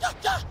Yes.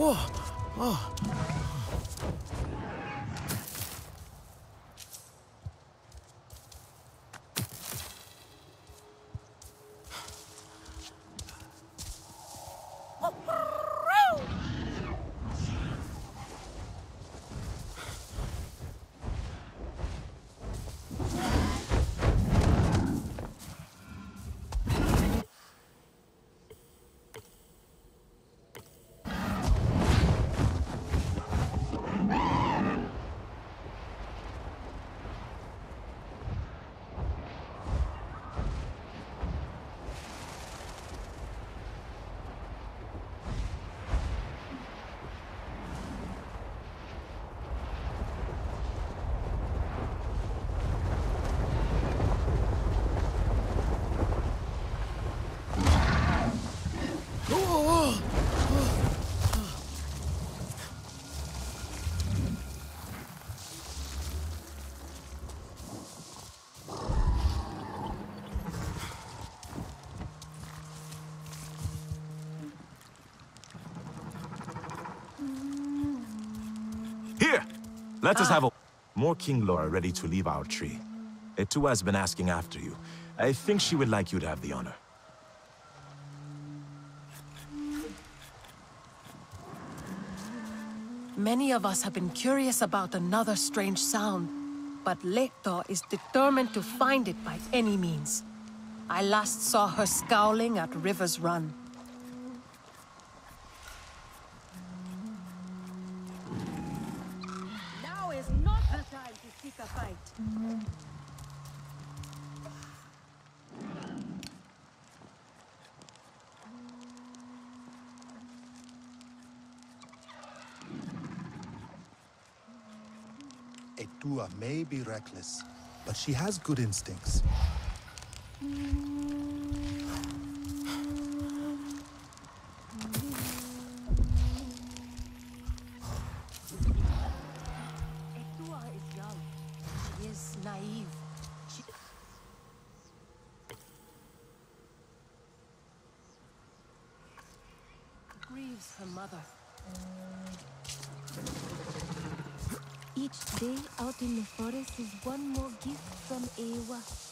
Whoa! Let us ah. have a... More King Laura ready to leave our tree. Etua has been asking after you. I think she would like you to have the honor. Many of us have been curious about another strange sound, but Leto is determined to find it by any means. I last saw her scowling at River's Run. Lua may be reckless, but she has good instincts. grieves her mother. Each day out in the forest is one more gift from Eywa.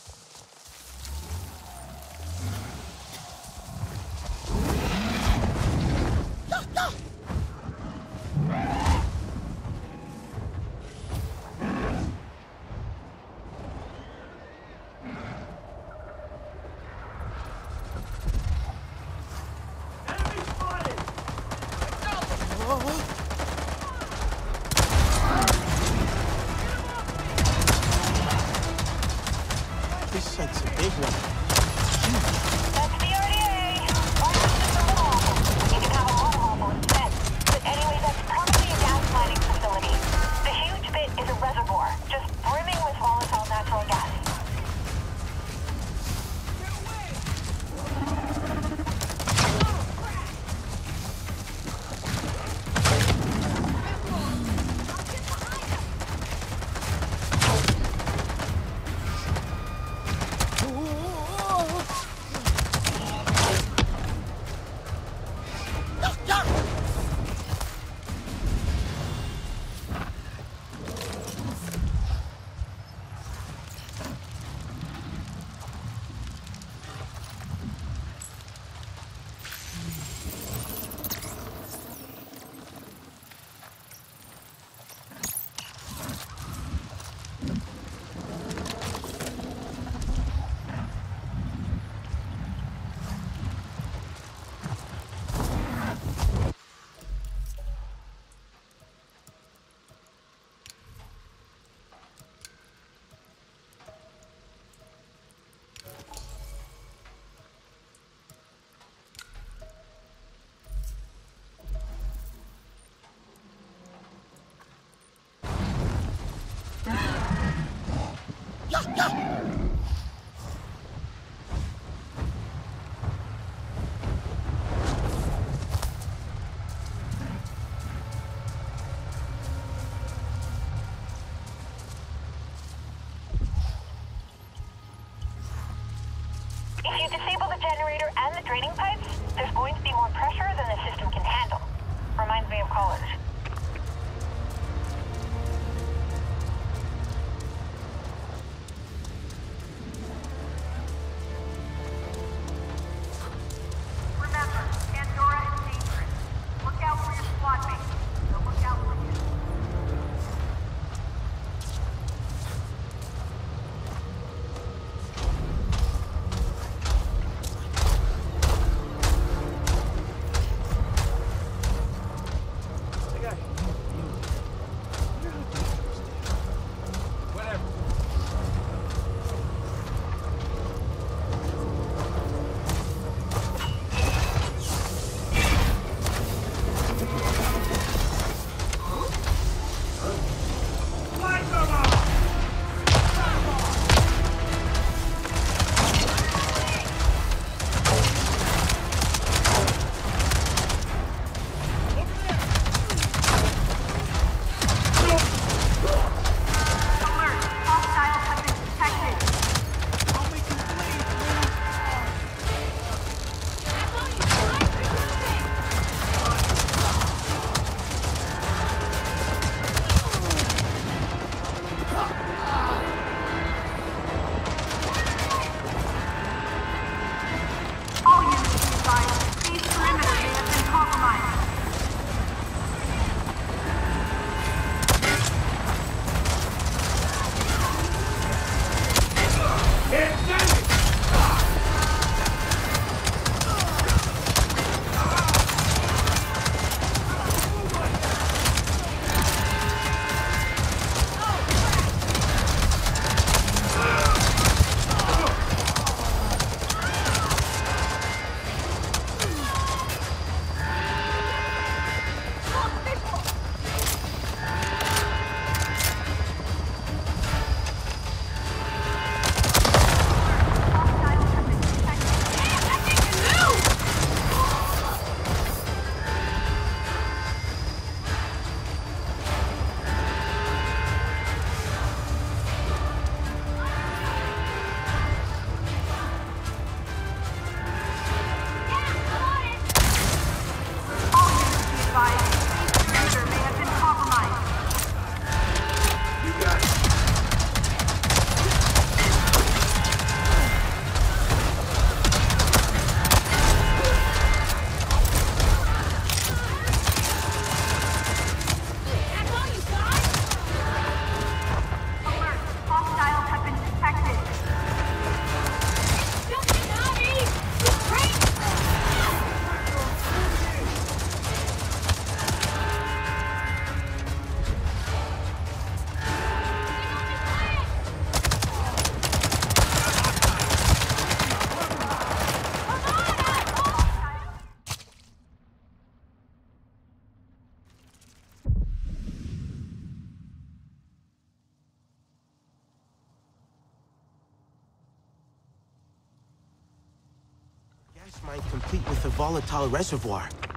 Volatile reservoir.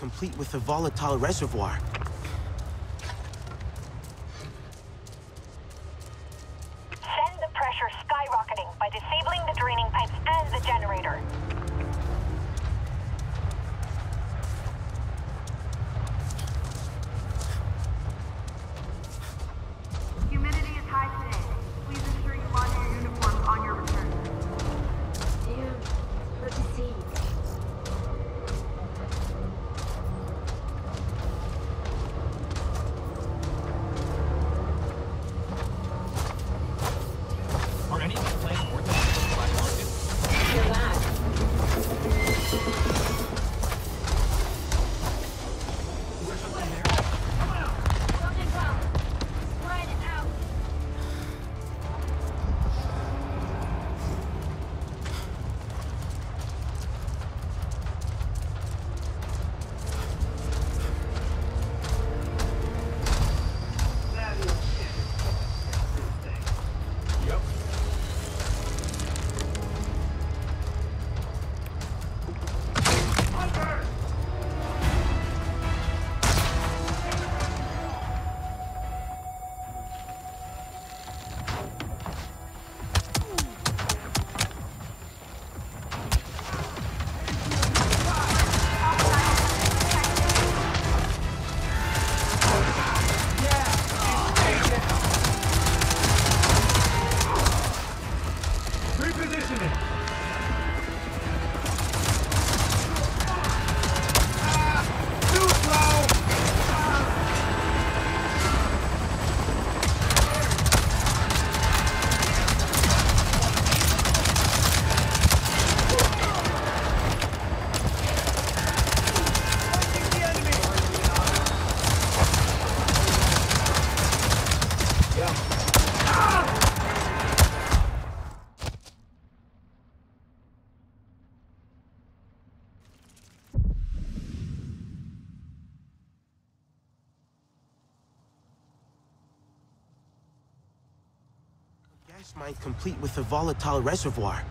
complete with a volatile reservoir. complete with a volatile reservoir.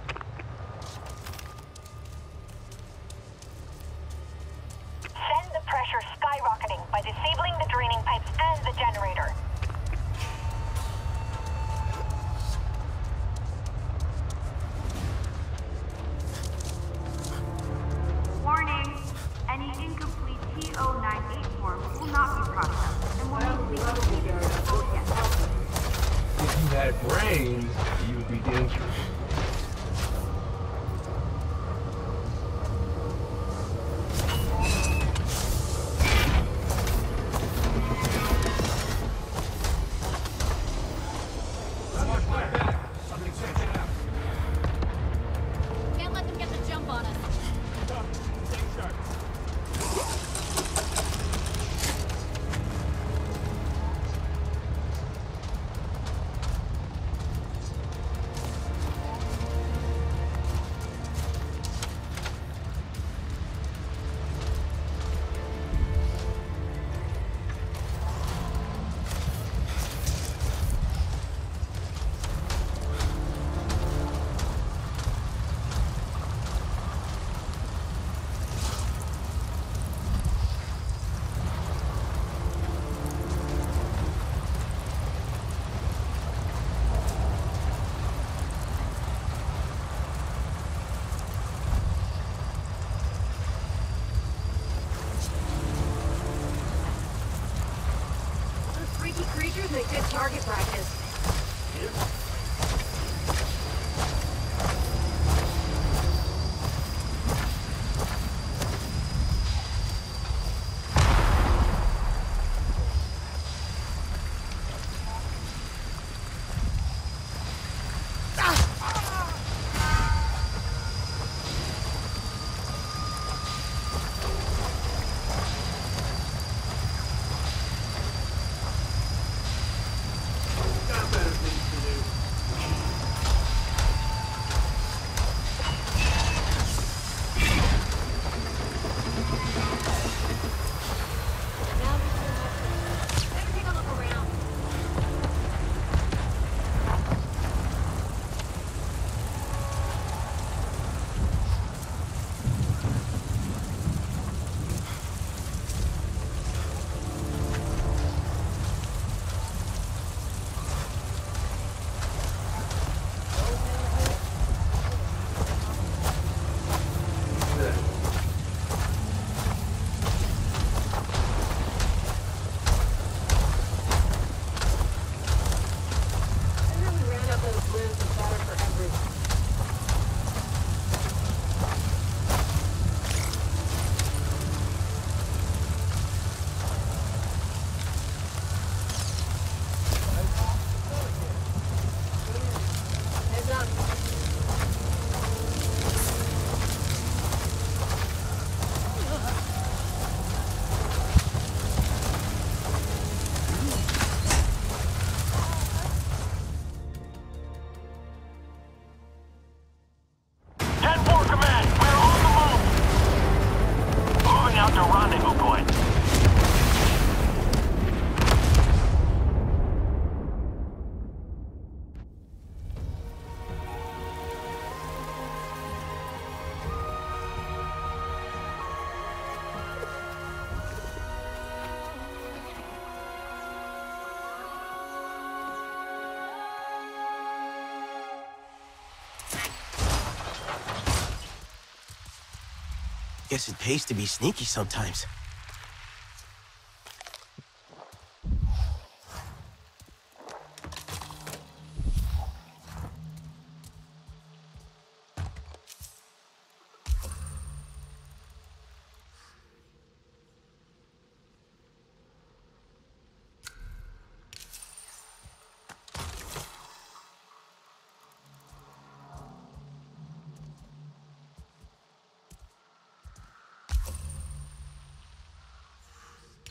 Guess it pays to be sneaky sometimes.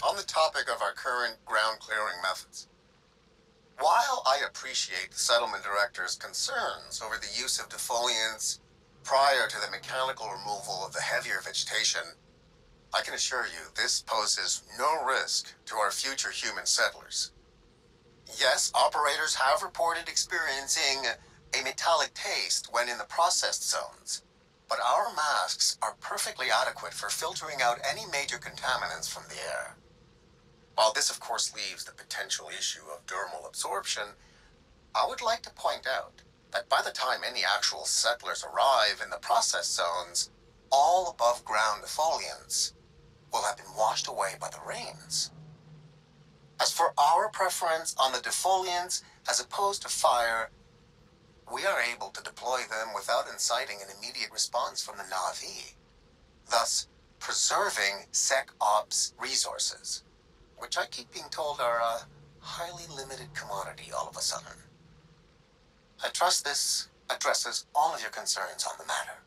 On the topic of our current ground clearing methods, while I appreciate the settlement director's concerns over the use of defoliants prior to the mechanical removal of the heavier vegetation, I can assure you this poses no risk to our future human settlers. Yes, operators have reported experiencing a metallic taste when in the processed zones, but our masks are perfectly adequate for filtering out any major contaminants from the air. While this, of course, leaves the potential issue of dermal absorption, I would like to point out that by the time any actual settlers arrive in the process zones, all above ground defoliants will have been washed away by the rains. As for our preference on the defoliants as opposed to fire, we are able to deploy them without inciting an immediate response from the Na'vi, thus preserving SecOps resources which I keep being told are a highly limited commodity all of a sudden. I trust this addresses all of your concerns on the matter.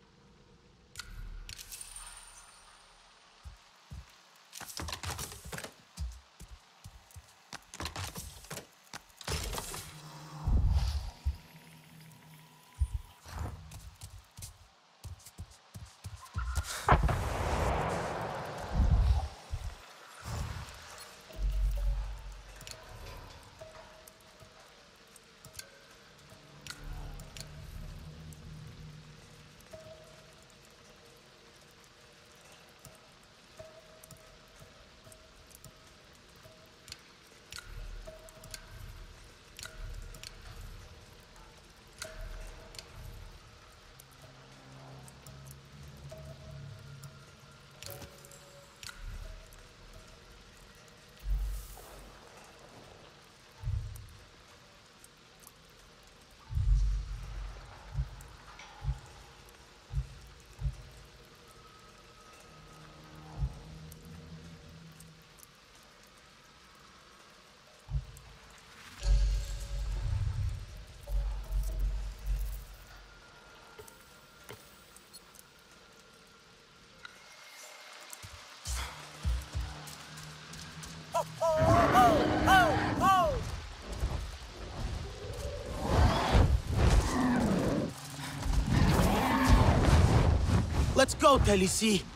Let's go, Telici.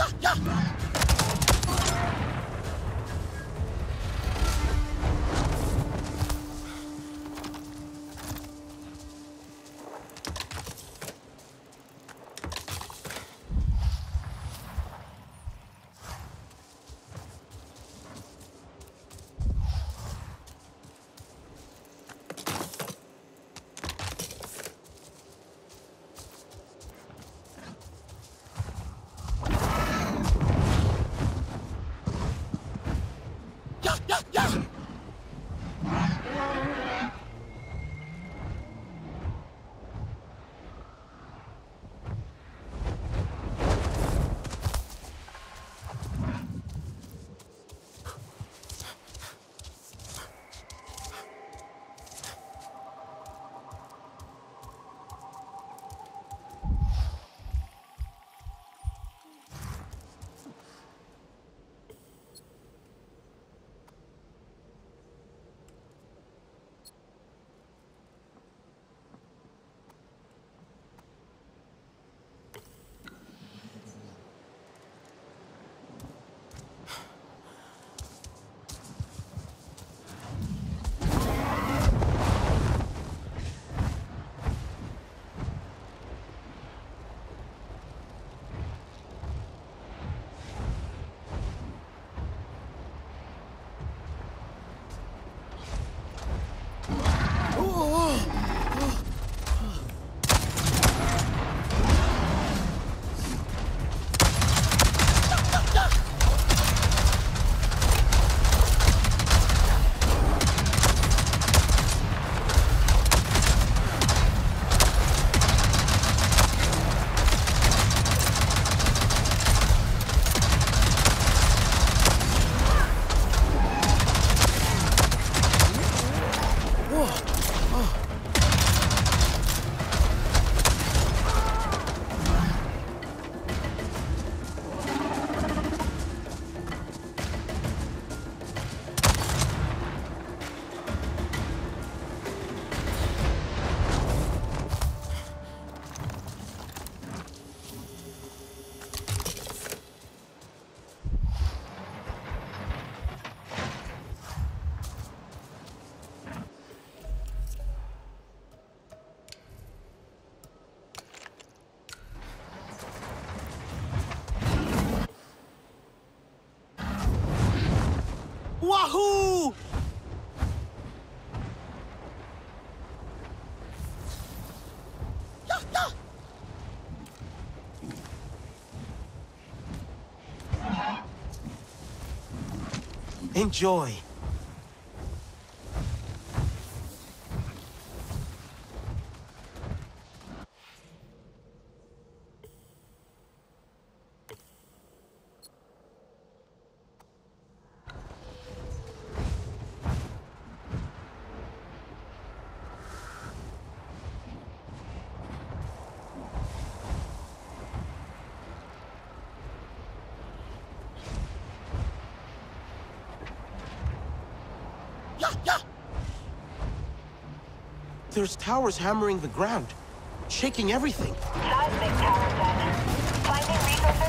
yeah, yeah. Enjoy. There's towers hammering the ground, shaking everything. Seismic tower. Finding resources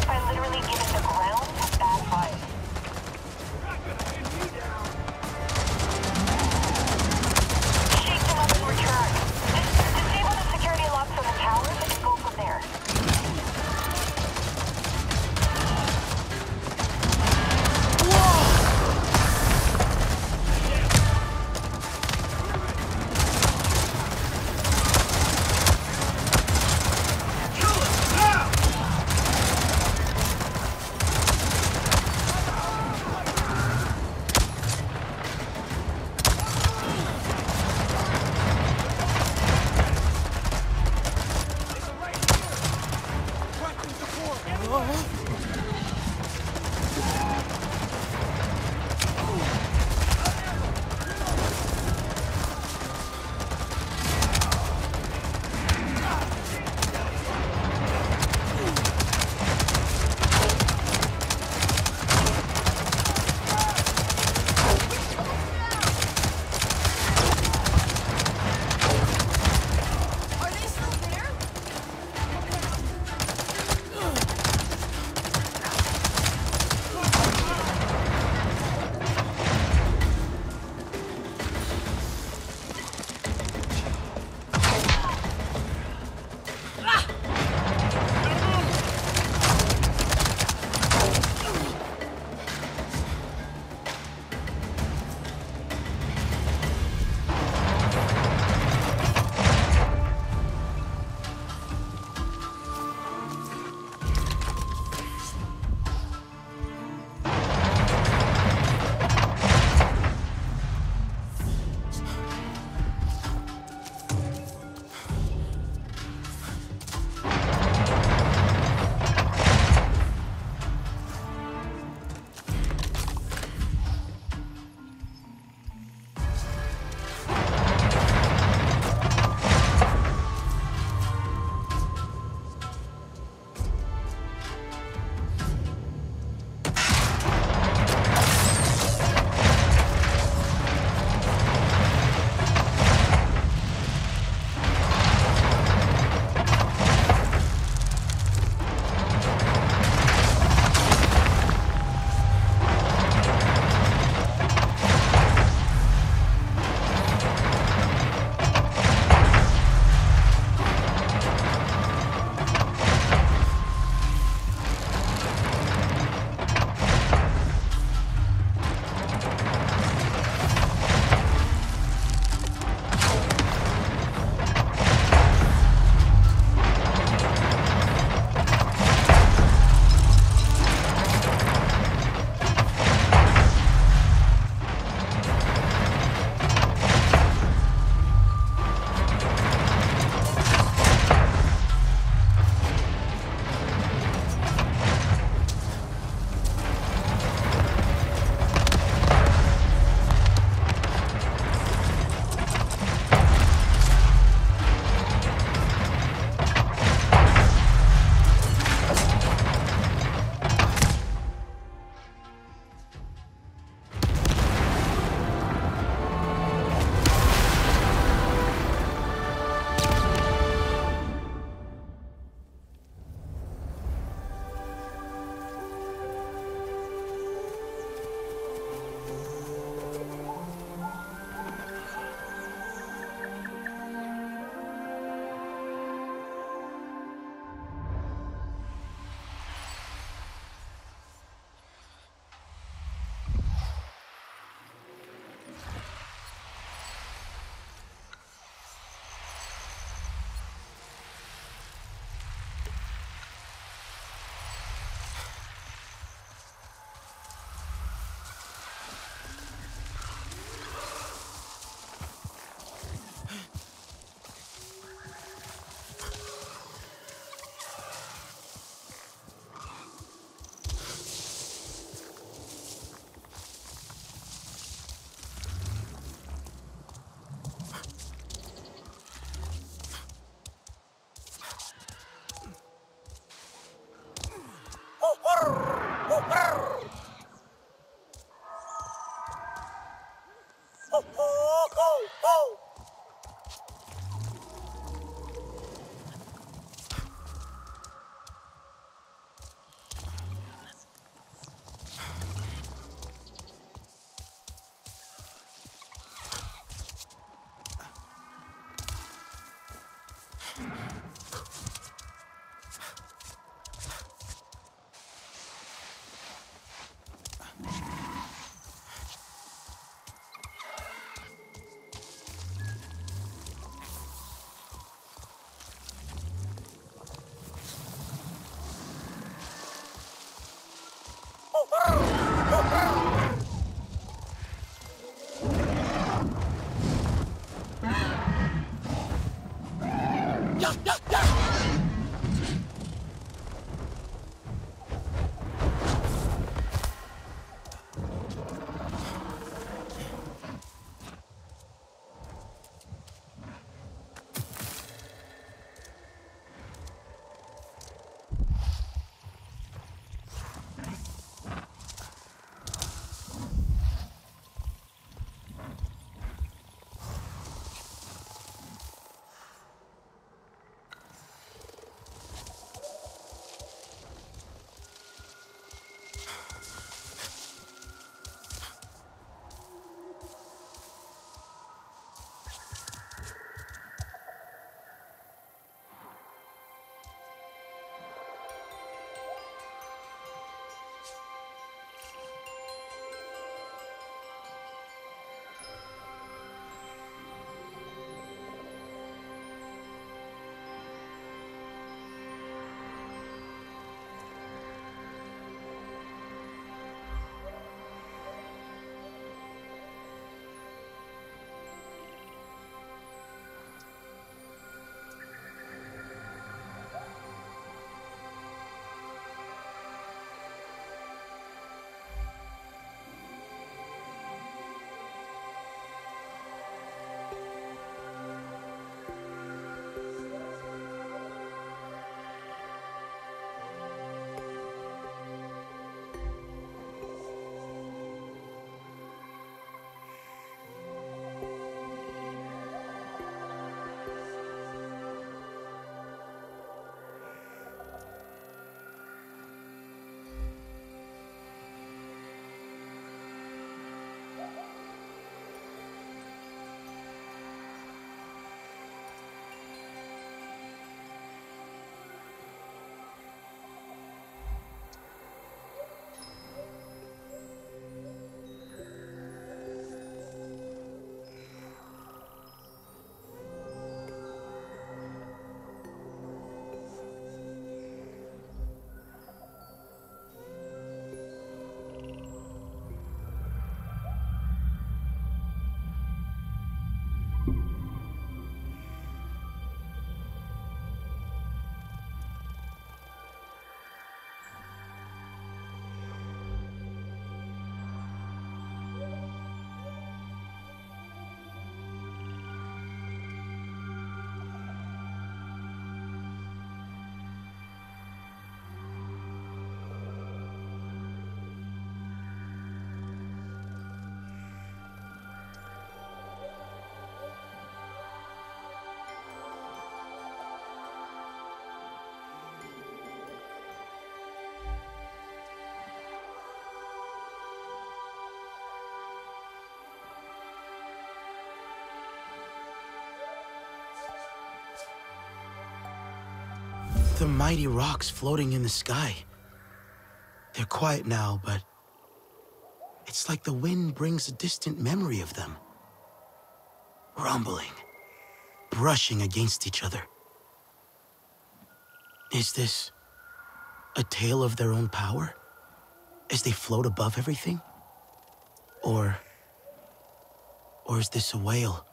yeah, yeah. The mighty rocks floating in the sky. They're quiet now, but it's like the wind brings a distant memory of them. Rumbling, brushing against each other. Is this a tale of their own power? As they float above everything? Or. Or is this a wail?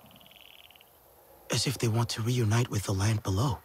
As if they want to reunite with the land below?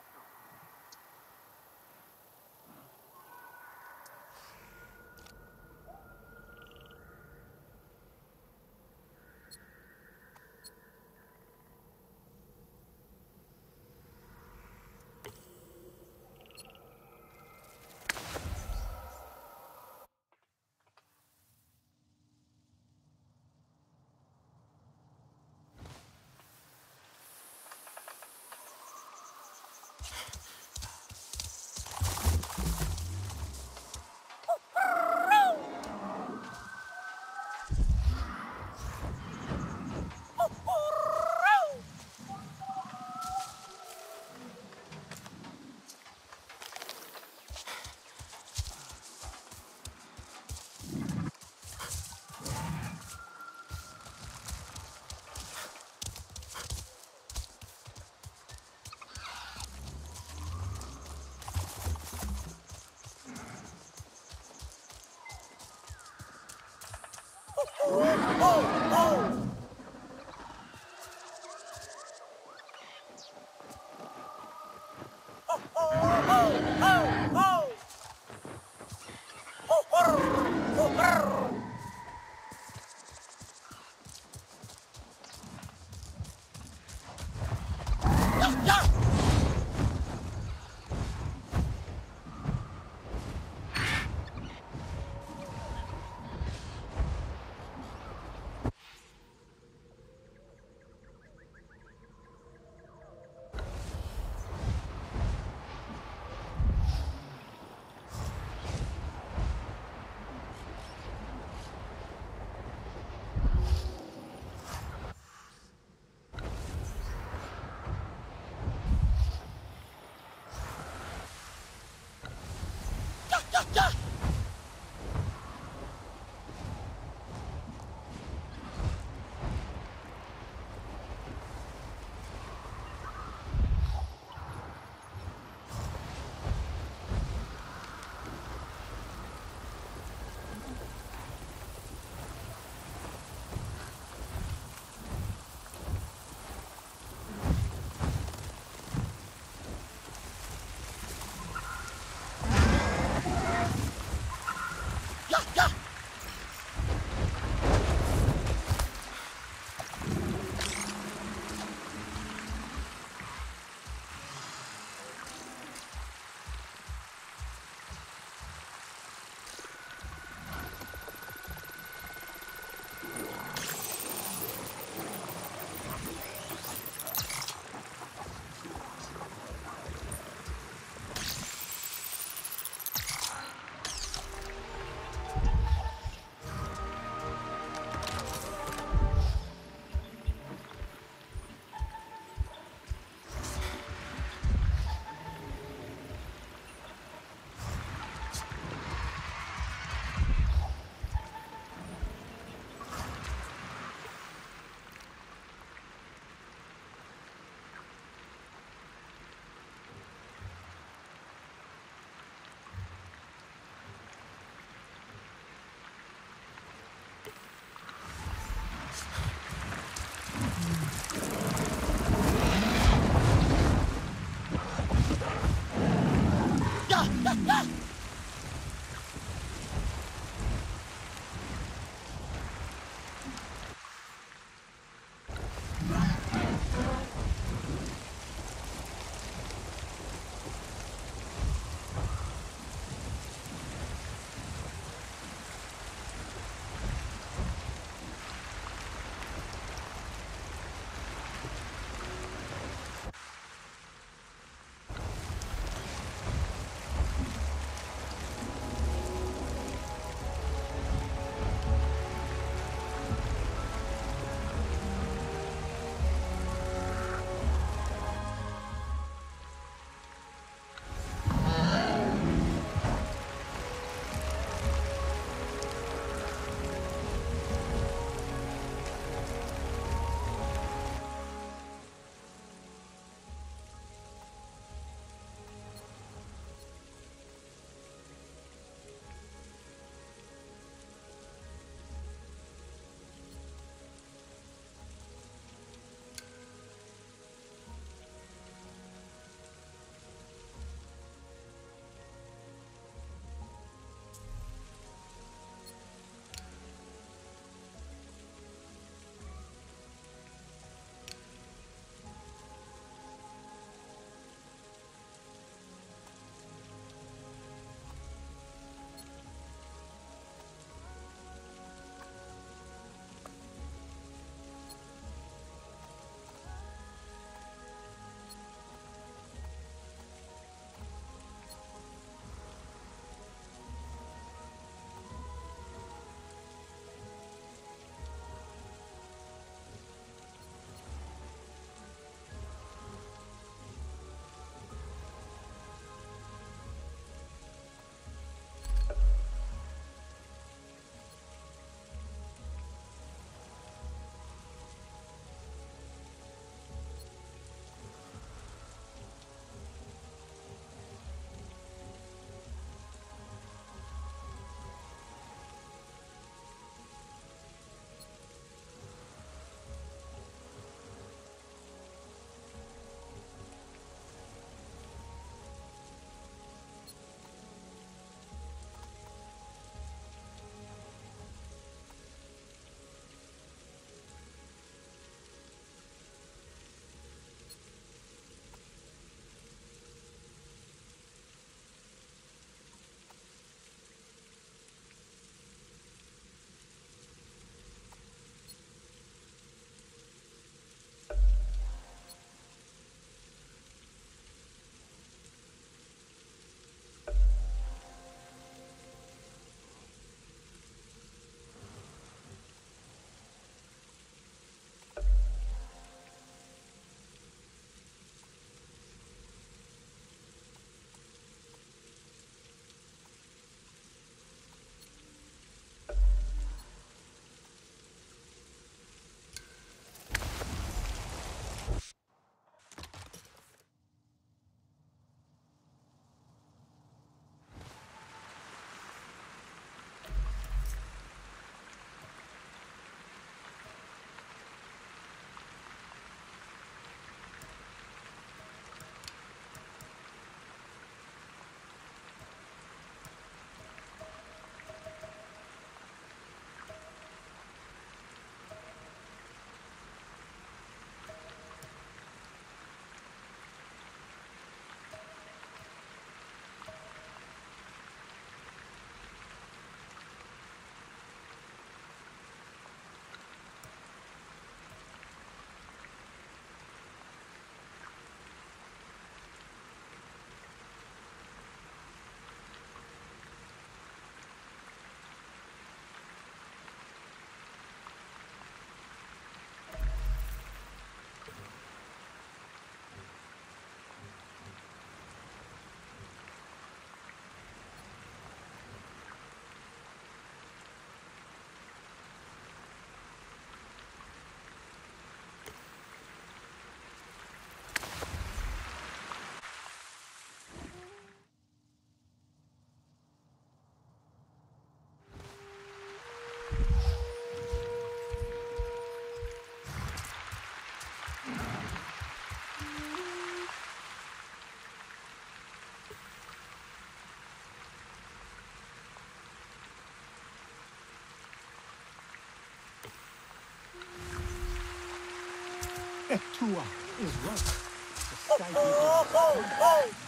Etua is right. The Sky People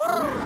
Brrr.